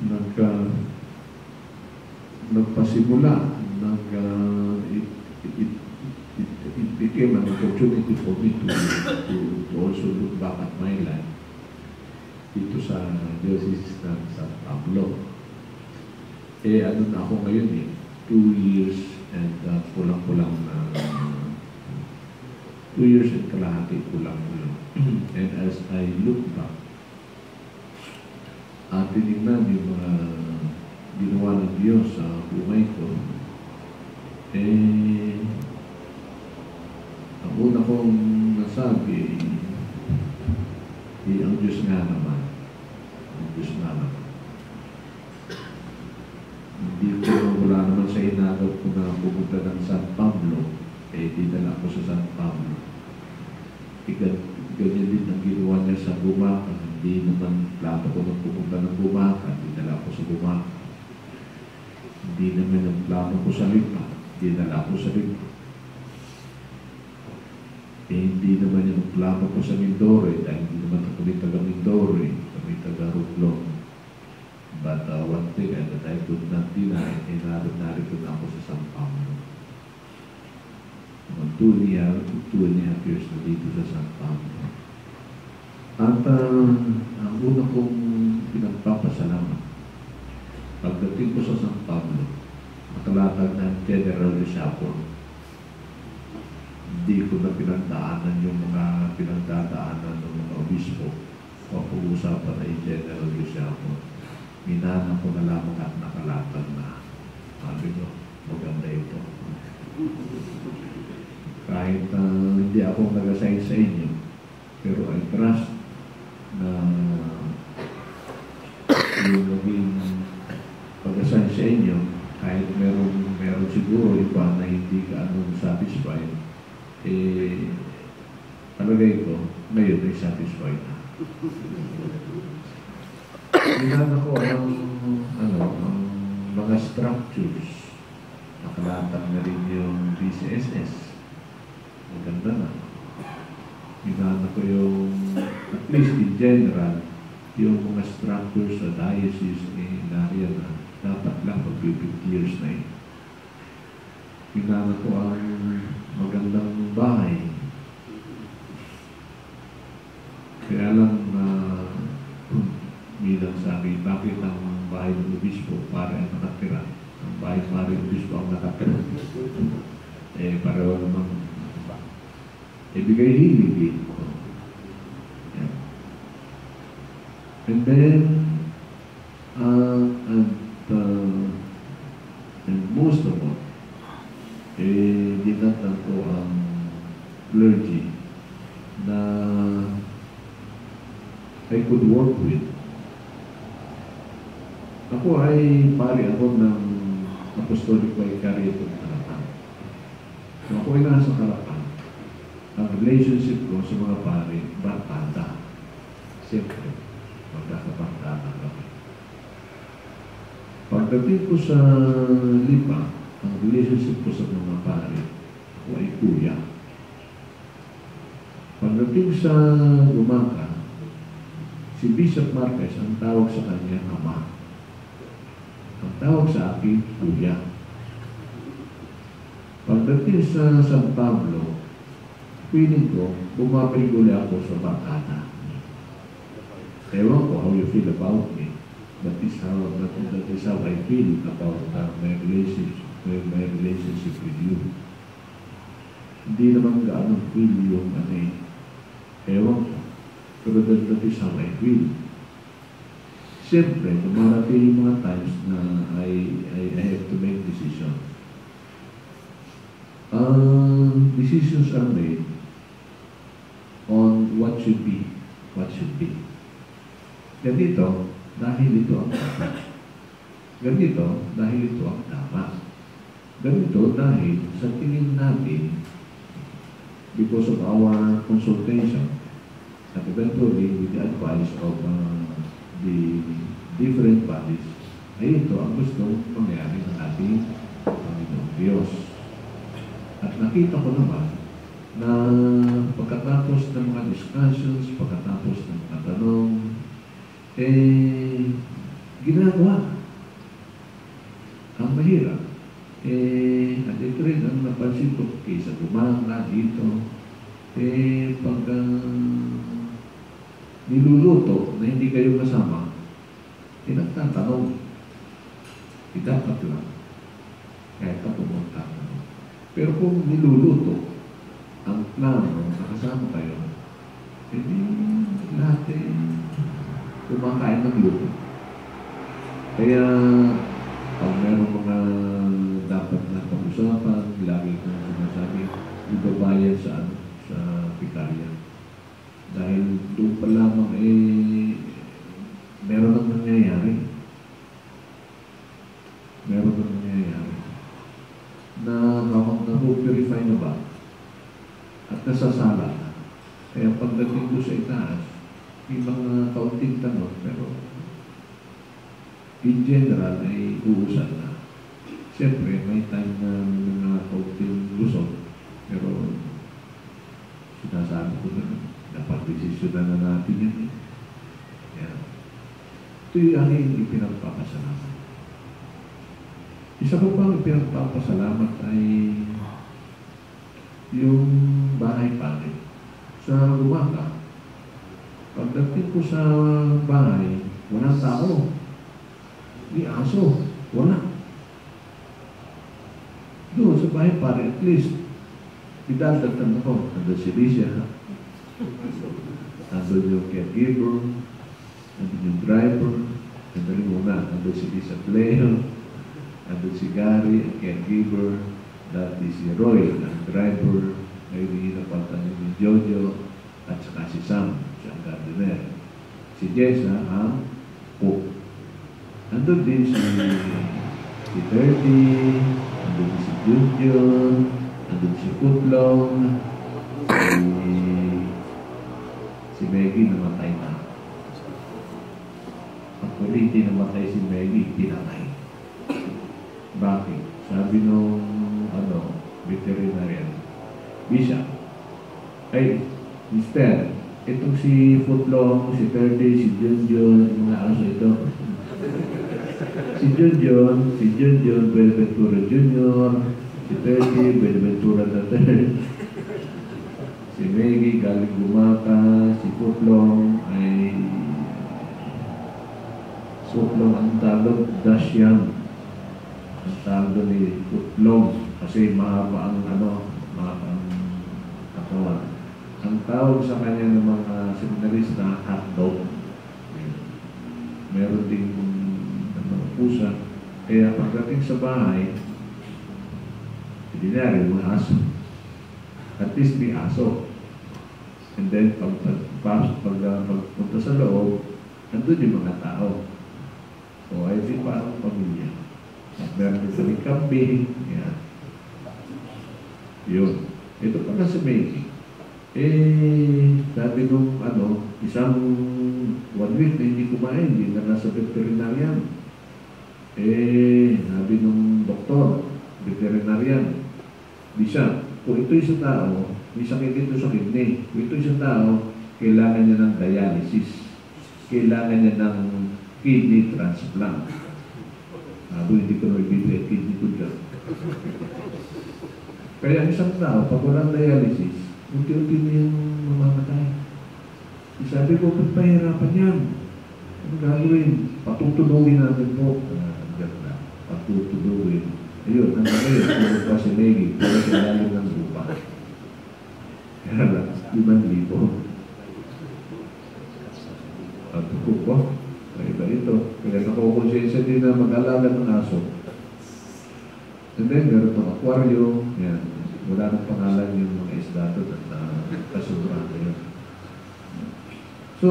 nagka nagpasimula nag uh, it, it, it, it became an opportunity for me to, to, to also look back at my life dito sa diocese ng San Pablo. Eh, ano na ako ngayon eh, two years and uh, kulang-kulang na two years and kalahati kulang-kulang. and as I look back, at tinignan yung mga ginawa ng Diyos sa buhay ko, eh, ang una kong nasabi, eh, ang Diyos nga naman. Ang Diyos nga naman. Hindi ko, wala naman sa inagaw ko na pumunta ng San Pablo, eh, dinala ko sa San Pablo. Igan, ganyan din ang ginawa niya sa Bumaka. Hindi naman plano ko nang pumunta ng Bumaka, dinala ko sa Bumaka. Hindi naman ang plano ko sa Lipa, dinala ko sa Lipa. Eh, hindi naman yung plano ko sa Mindoro, dahil hindi naman kami taga Mindoro, kami taga Ruglong. But uh, one thing uh, that I could not deny, eh, naroon narito na ako sa San Pablo. Mga two and a two and a half years na dito sa San Pablo. At uh, ang una kong pinagpapasalamat, pagdating ko sa San nakalatag ng General Resapon, hindi ko na pinagdaanan yung mga pinagdadaanan ng mga obispo pag-uusapan yung General Resapon. Minana ko na lamang at nakalatag na. Sabi ko, maganda ito. Kahit uh, hindi ako nag-assign sa inyo, pero I trust na yung naging pag-assign sa inyo, kahit meron, meron siguro iba na hindi ka anong satisfied, eh, palagay ko, ngayon ay satisfied na. Tingnan ako ang, ano, ang mga structures. Nakalatag na rin yung DCSS. Maganda na. Tingnan ko yung, at least in general, yung mga structures sa diocese ni Naria na dapat lang mag 50 years na eh. Tingnan ko ang magandang bahay. Kaya lang na uh, bilang sabi, bakit ang bahay ng obispo para ang nakatira? Ang bahay ng obispo ang nakatira. eh, pareho naman. Ibigay hilig eh. Yeah. And then, uh, and, uh, and most of all, eh, dinatan ko ang clergy na I could work with. Ako ay pari ako ng Apostolic Vicariate of Calapan. So ako ay nasa Calapan. Ang relationship ko sa mga pari, barkada. Siyempre, magkakabarkada kami. Pagdating ko sa Lipa, ang relationship ko sa mga pari, ako ay kuya. Pagdating sa Lumaka, si Bishop Marquez ang tawag sa kanya ama. Ang tawag sa akin, kuya. Pagdating sa San Pablo, feeling ko, bumabalik uli ako sa barkada. Ewan ko how you feel about me. That is how, that, that is how I feel about uh, my relationship, my, my relationship with you. Hindi naman gaano feel yung ano eh. Ewan ko. Pero that, that is how I feel. Siyempre, dumarating yung mga times na I, I, I have to make decisions. Uh, decisions are made on what should be, what should be. Ganito, dahil ito ang tama. Ganito, dahil ito ang tama. Ganito dahil sa tingin natin, because of our consultation, But eventually, with the advice of uh, the different bodies, ay eh, ito ang gustong pangyari ng ating Panginoong Diyos. At nakita ko naman na pagkatapos ng mga discussions, pagkatapos ng katanong, eh, ginagawa. Ang mahirap. Eh, at ito rin ang napansin ko kaysa gumana dito, eh, pag ah, niluluto na hindi kayo kasama, eh, nagtatanong. Eh, dapat lang. Kahit pa pumunta ka. Pero kung niluluto, ang plano, nakasama kayo, hindi lahat eh, kumakain ng luto. Kaya, pag meron mga dapat na pag-usapan, lagi kong sinasabi, ibabayan sa, ano, sa pikarya. Dahil doon pa lamang eh, meron ang nangyayari. Meron ang nangyayari. Na kapag na-purify na ba, at nasasala na. Kaya pagdating ko sa itaas, may mga kaunting tanong, pero in general ay uusan na. Siyempre, may time na mga kaunting lusot, pero sinasabi ko na, dapat desisyonan na natin yan. Yan. Ito yung aking ipinagpapasalamat. Isa ko pang ipinagpapasalamat ay yung bahay pangit. Sa umaga, pagdating ko sa bahay, walang tao. Di aso, wala. Doon sa bahay pare, at least, idadagtan ako. Nandun si Alicia, nandun yung caregiver, nandun yung driver, nandun muna, nandun si Lisa Pleo, nandun si Gary, ang caregiver, dati si Roy, ang driver, ngayon niyo ni Jojo, at saka si Sam, siya ang gardener. Si Jessa, ang cook. Nandun din si, si Dirty, nandun si Junjun, nandun si Kutlong, si, si Maggie namatay na. Hindi namatay si Maggie, pinatay. Bakit? Sabi nung ano, veterinarian, Bisa, ay, Mister, itong si Footlong, si Ferdy, si Junjun, yung mga aso ito. si Junjun, si Junjun, Buenaventura Junior, si Ferdy, Buenaventura III, si Maggie, galing Gumata, si Footlong, ay Footlong ang tawag, Dashyang. Ang tawag doon ni Footlong, kasi mahaba ang ano, mahaba ang katawan. Ang tawag sa kanya ng mga seminarista, hotdog. Meron ding ano, pusa. Kaya pagdating sa bahay, hindi na rin mga aso. At least may aso. And then, pag, pag, pag, pag, pag pagpunta sa loob, nandun yung mga tao. O ay di parang pamilya. Meron din sa kambing. Yan. Yun. Ito pala si Maggie. Eh, sabi nung ano, isang one week na hindi kumain, hindi na nasa veterinarian. Eh, sabi nung doktor, veterinarian, di siya, kung ito isang tao, may sakit ito sa kidney. Kung ito isang tao, kailangan niya ng dialysis. Kailangan niya ng kidney transplant. Sabi, hindi ko na ibibigay kidney ko dyan. Kaya ang isang tao, pag walang dialysis, unti-unti na yung mamamatay. Eh, Sabi ko, ba't pahirapan yan? Ano gagawin? Patutulungin natin po. Ah, Diyan na. Patutulungin. Ayun, ang ngayon, puro pa si Maggie, puro sa lalim ng lupa. Kaya lang, limang libo. At ko po, kaiba ito. Nakukonsensya din na mag-alaga ng aso. And then, meron pang aquarium. Yan. Wala nang pangalan yung mga isda doon at uh, na yun. So,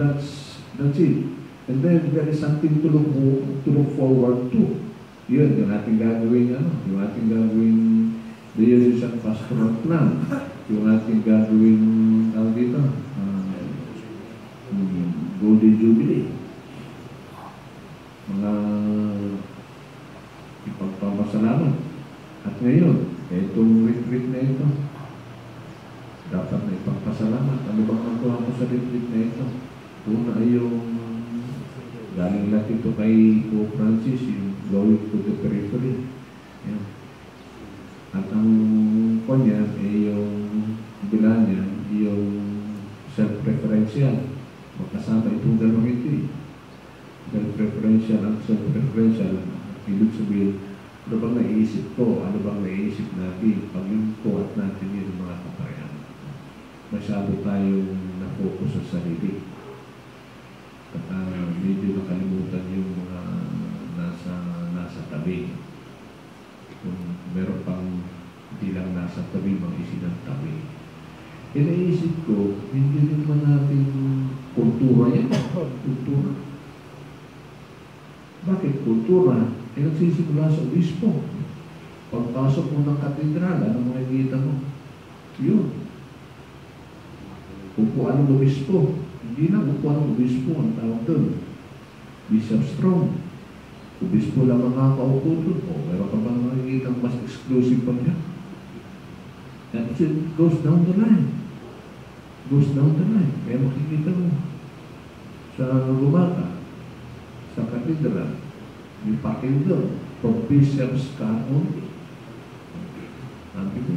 that's that's it. And then, there is something to look, to look forward to. Yun, yung ating gagawin, ano, yung ating gagawin the and pastoral plan. Yung ating gagawin, ano dito, uh, Golden Jubilee. Mga ipagpapasalamat. At ngayon, itong retreat na ito, dapat na ipagpasalamat. Ano bang nakuha ko sa retreat na ito? Una ay yung galing lang ito kay Pope Francis, yung going to the periphery. Yan. At ang kanya ay yung bila niya yung self-referential. Magkasama itong dalawang ito eh. Self-referential ang self-referential. Ibig sabihin, ano bang naiisip ko? Ano bang naiisip natin? Pag quote natin yun mga kaparehan. Masyado tayong na-focus sa sarili. At uh, medyo nakalimutan yung mga nasa nasa tabi. Kung meron pang hindi lang nasa tabi, mga isinagtabi. Inaisip ko, hindi rin man natin kultura yan. Kultura. Bakit kultura? Eh, nagsisimula sa obispo. Pagpasok mo ng katedral, ano makikita mo? Yun. Upuan ng obispo. Hindi na upuan ng obispo ang tawag doon. Bishop Strong. Obispo lang ang nakakaupo doon. O, meron ka ba makikita mas exclusive pa niya? And it goes down the line. Goes down the line. Kaya makikita mo sa Rumata, sa katedral, may pakin doon, from bishops ka only. Sabi ko,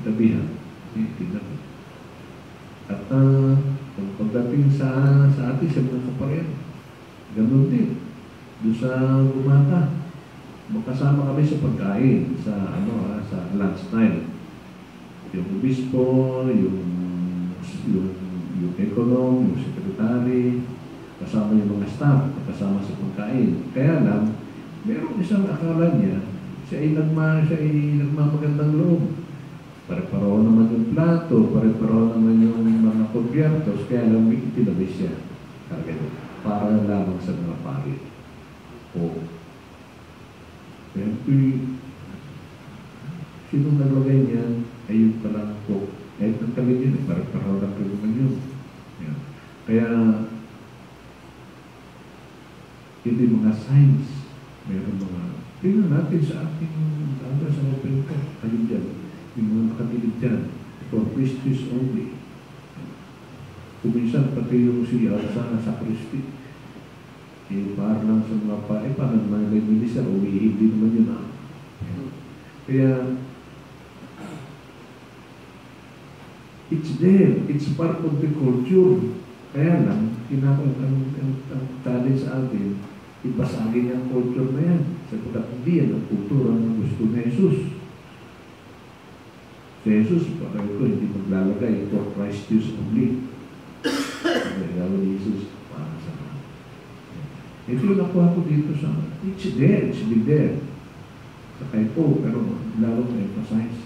itabihan. Tingnan mo. At uh, kung pagdating sa, sa atin, sa mga kaparehan, ganun din. Doon sa Rumata, magkasama kami sa pagkain, sa ano ah, sa lunch time yung obispo, yung, yung, yung econom, yung secretary, kasama yung mga staff, kasama sa pagkain. Kaya lang, meron isang akala niya, siya ay, nagma, siya ay nagmamagandang loob. Pare-pareho naman yung plato, pare-pareho naman yung mga kubyertos, kaya lang may itinabi siya. Kaya para lamang sa mga pari. O, kaya sino naglagay niyan? ayun pala po. Kahit ang kami yun, paraw lang kayo naman yun. Yan. Kaya, hindi mga signs, meron mga, tingnan natin sa ating, ano sa open ko, ayun dyan, yung mga nakatilig dyan, for Christus only. Kuminsan, pati yung si Alsa sa Christi, eh, para lang sa mga pa, eh, parang mga nag-minister, umihi din naman yun ah. Kaya, it's there. It's part of the culture. Kaya lang, kinakang ang, ang, ang tali sa atin, ipasagin ang culture na yan. Sapagkat hindi yan ang kultura ng gusto ni Jesus. Si Jesus, pakay ko, hindi maglalagay for Christ use only. Regalo ni Jesus para sa akin. Ito yung nakuha ko dito sa, it's there, it's been there. Sa kay po, pero lalo na emphasize.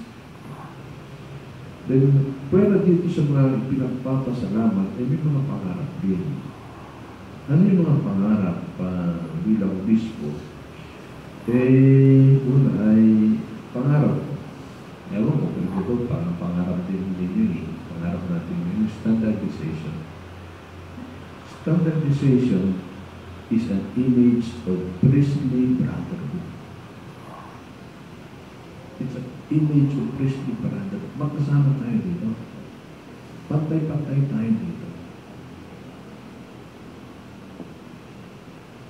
Then, pwera dito sa mga pinagpapasalamat, ay may mga pangarap din. Ano yung mga pangarap uh, bilang bispo? Eh, una ay pangarap ko. Ewan ko kung ito parang pangarap din ninyo eh. Pangarap natin yun, standardization. Standardization is an image of priestly brotherhood. It's an image of priestly brotherhood. Magkasama tayo dito. Pantay-pantay tayo dito.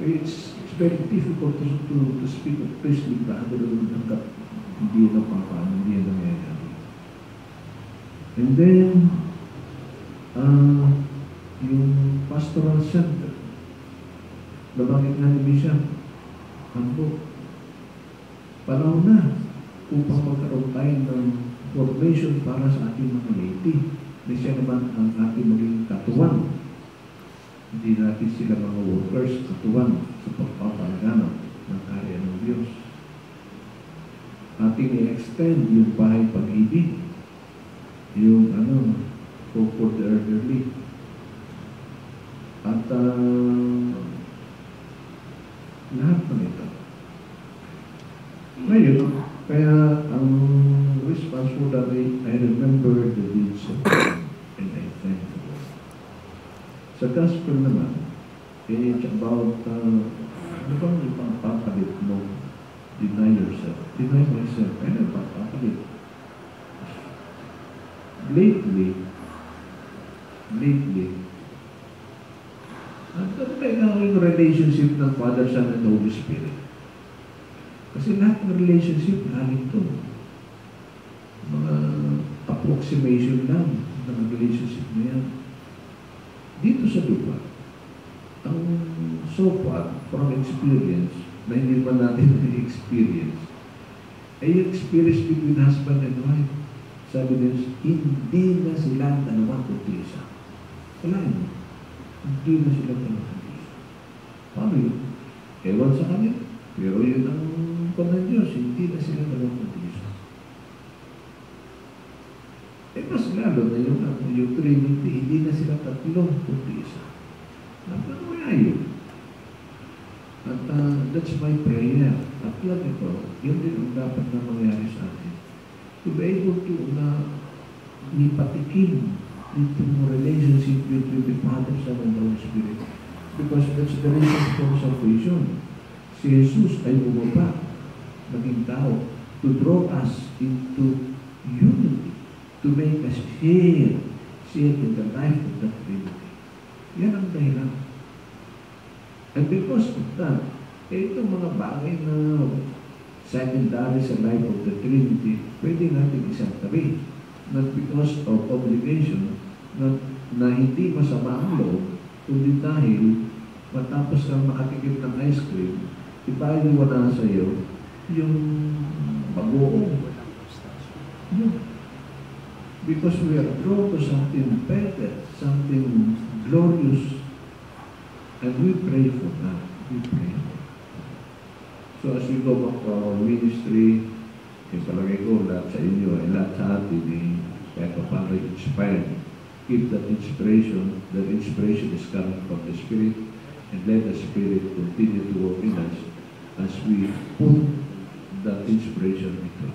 It's, it's very difficult to, to, to speak of priestly brotherhood hanggat hindi na papaano, hindi na nangyayari. And then, uh, yung pastoral center, nabanggit nga ni Bishop, Hambo, panahon na upang magkaroon tayo ng formation para sa ating mga laity na siya naman ang ating maging katuwan. Hindi natin sila mga workers katuwan sa pagpapalaganap ng karya ng Diyos. Ating i-extend yung bahay pag-ibig, yung ano, hope for the elderly. At uh, lahat ng ito. Ngayon, kaya ang response mo dati, I remember the deeds of God and I thank the Lord. Sa gospel naman, eh, it's about, uh, ano bang ipapapalit mo? Deny yourself. Deny myself. Ano ipapapalit? Lately, lately, ang na yung relationship ng Father, Son, and Holy Spirit. Kasi lahat ng relationship, galing to. Mga approximation lang naging relationship na yan. Dito sa lupa, ang so far, from experience, na hindi pa natin na-experience, ay experience between husband and wife. Sabi niya, hindi na sila dalawang kundi isa. Wala yun. Hindi na sila kundi isa. Paano yun? Ewan sa kanya. Pero yun ang kung ng Diyos, hindi na sila dalawang kundi isa. Mas lalo na yung, ano, yung Trinity, hindi na sila tatlong kundi isa. Napakaya yun. At uh, that's my prayer. At lang ito, yun din ang dapat na mangyari sa atin. To be able to na ipatikim into relationship between the Father, Son, and the Holy Spirit. Because that's the reason for salvation. Si Jesus ay bumaba, naging tao, to draw us into unity, to make us share, share in the life of the Trinity. Yan ang dahilan. And because of that, eh, itong mga bagay na secondary sa life of the Trinity, pwede natin isang tabi. Not because of obligation, not, na hindi masama ang loob, kundi dahil matapos kang makatikim ng ice cream, ipaliwala sa iyo yung bagoong. Yun. Because we are drawn to something better, something glorious, and we pray for that. We pray for that. So as we go back to our ministry, yung palagay ko, lahat sa inyo, ay lahat sa atin, eh, pa paano. Keep that inspiration. That inspiration is coming from the Spirit, and let the Spirit continue to work in us as we put that inspiration into